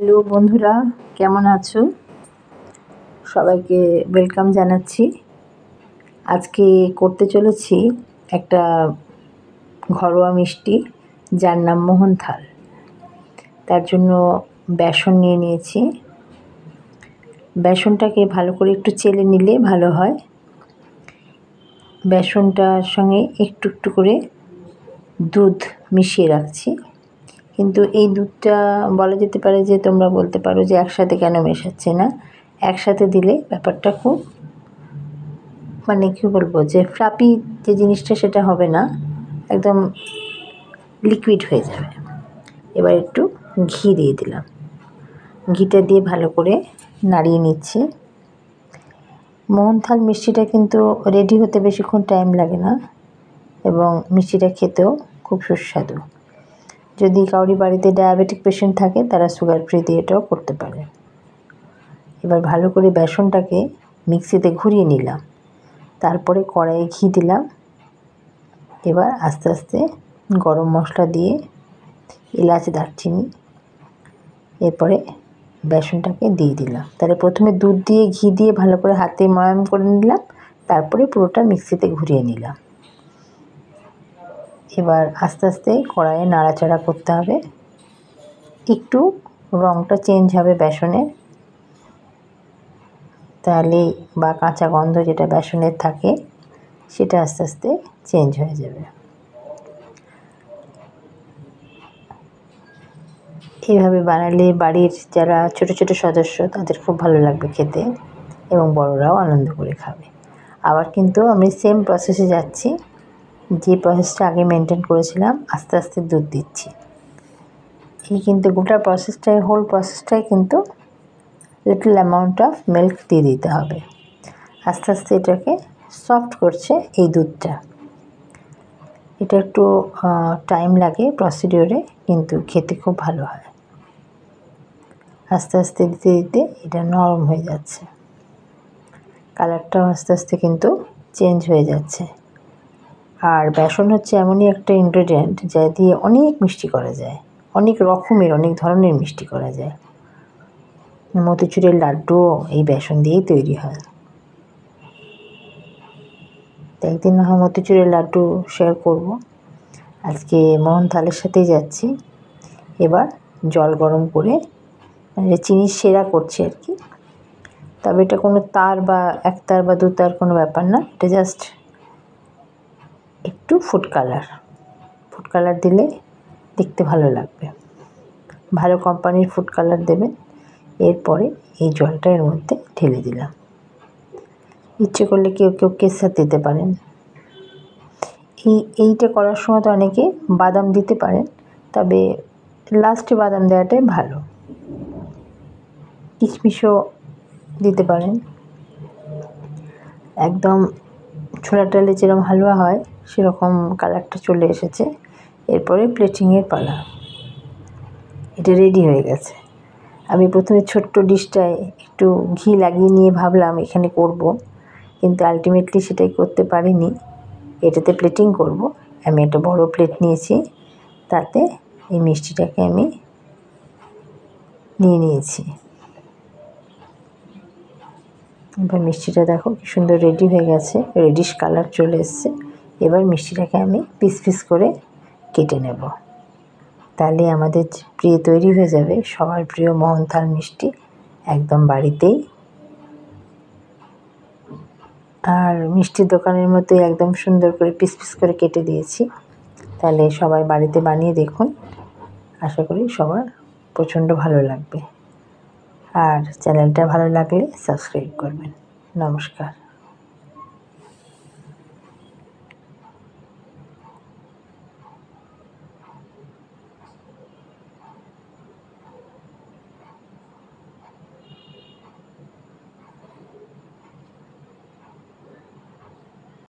Hello বন্ধুরা, কেমন আছো? সবাইকে ওয়েলকাম জানাচ্ছি। আজকে করতে চলেছি একটা ঘরোয়া মিষ্টি, যার নাম মোহনথাল তার জন্য বেসন নিয়ে নিয়েছি। বেসনটাকে ভালো করে একটু চেলে নিলে ভালো হয়। বেসনটার সঙ্গে একটু একটু করে দুধ মিশিয়ে রাখছি। কিন্তু এই দুধটা বলা যেতে পারে যে তোমরা বলতে পারো যে একসাথে কেন মেশাচ্ছে না? একসাথে দিলে ব্যাপারটা খুব মানে কী বলব যে ফ্লাপি যে জিনিসটা সেটা হবে না, একদম লিকুইড হয়ে যাবে। এবার একটু ঘি দিয়ে দিলাম। ঘিটা দিয়ে ভালো করে নাড়িয়ে নিচ্ছি। মোহনথাল মিষ্টিটা কিন্তু রেডি হতে বেশিক্ষণ টাইম লাগে না এবং মিষ্টিটা খেতেও খুব সুস্বাদু। যদি কাউরি বাড়িতে ডায়াবেটিক পেশেন্ট থাকে, তারা সুগার ফ্রি দিয়ে এটাও করতে পারে। এবার ভালো করে বেসনটাকে মিক্সিতে ঘুরিয়ে নিলাম। তারপরে কড়াইয়ে ঘি দিলাম। এবার আস্তে আস্তে গরম মশলা দিয়ে এলাচ, দারচিনি, এরপরে বেসনটাকে দিয়ে দিলাম। তাহলে প্রথমে দুধ দিয়ে ঘি দিয়ে ভালো করে হাতে ময়াম করে নিলাম। তারপরে পুরোটা মিক্সিতে ঘুরিয়ে নিলাম। এবার আস্তে আস্তে কড়াইয়ে নাড়াচাড়া করতে হবে। একটু রঙটা চেঞ্জ হবে বেসনের। তাহলে বা কাঁচা গন্ধ যেটা বেসনের থাকে, সেটা আস্তে আস্তে চেঞ্জ হয়ে যাবে। এইভাবে বানালে বাড়ির যারা ছোট ছোট সদস্য, তাদের খুব ভালো লাগবে খেতে এবং বড়রাও আনন্দ করে খাবে। আবার কিন্তু আমি সেম প্রসেসে যাচ্ছি। যে প্রসেসটা আগে মেনটেন করেছিলাম, আস্তে আস্তে দুধ দিচ্ছি। এই কিন্তু গোটা প্রসেসটাই হোল প্রসেসটাই কিন্তু লিটল অ্যামাউন্ট অফ মিল্ক দিয়ে দিতে হবে। আস্তে আস্তে এটাকে সফট করছে এই দুধটা। এটা একটু টাইম লাগে প্রসিডিওরে কিন্তু খেতে খুব ভালো হয়। আস্তে আস্তে দিতে দিতে এটা নরম হয়ে যাচ্ছে। কালারটাও আস্তে আস্তে কিন্তু চেঞ্জ হয়ে যাচ্ছে। আর বেসন হচ্ছে এমনই একটা ইনগ্রেডিয়েন্ট যা দিয়ে অনেক মিষ্টি করা যায়। অনেক রকমের, অনেক ধরনের মিষ্টি করা যায়। মতিচুরের লাড্ডুও এই বেসন দিয়েই তৈরি হয়। একদিন না হয় মতিচুরের লাড্ডু শেয়ার করব। আজকে মোহন থালের সাথেই যাচ্ছি। এবার জল গরম করে মানে চিনি সেরা করছি আর কি। তবে এটা কোনো তার বা এক তার বা দু তার কোনো ব্যাপার না, এটা জাস্ট একটু ফুড কালার ফুড কালার দিলে দেখতে ভালো লাগবে। ভালো কোম্পানির ফুড কালার দেবেন। এরপরে এই জলটা এর মধ্যে ঢেলে দিলাম। ইচ্ছে করলে কেউ কেউ কেসার দিতে পারেন। এই, এইটা করার সময় তো অনেকে বাদাম দিতে পারেন, তবে লাস্টে বাদাম দেওয়াটাই ভালো। কিশমিশও দিতে পারেন। একদম ছোলা ডালে যেরকম হালুয়া হয় সেরকম কালারটা চলে এসেছে। এরপরে প্লেটিংয়ের পালা। এটা রেডি হয়ে গেছে। আমি প্রথমে ছোট্ট ডিশটায় একটু ঘি লাগিয়ে নিয়ে ভাবলাম এখানে করব, কিন্তু আলটিমেটলি সেটাই করতে পারিনি। এটাতে প্লেটিং করব। আমি একটা বড় প্লেট নিয়েছি। তাতে এই মিষ্টিটাকে আমি নিয়ে নিয়েছি। এবার মিষ্টিটা দেখো কি সুন্দর রেডি হয়ে গেছে। রেডিশ কালার চলে এসছে। এবার মিষ্টিটাকে আমি পিস পিস করে কেটে নেব। তাহলে আমাদের প্রিয় তৈরি হয়ে যাবে সবার প্রিয় মোহনথাল মিষ্টি একদম বাড়িতেই। আর মিষ্টির দোকানের মতোই একদম সুন্দর করে পিস পিস করে কেটে দিয়েছি। তাহলে সবাই বাড়িতে বানিয়ে দেখুন। আশা করি সবার প্রচণ্ড ভালো লাগবে। আর চ্যানেলটা ভালো লাগলে সাবস্ক্রাইব করবেন। নমস্কার।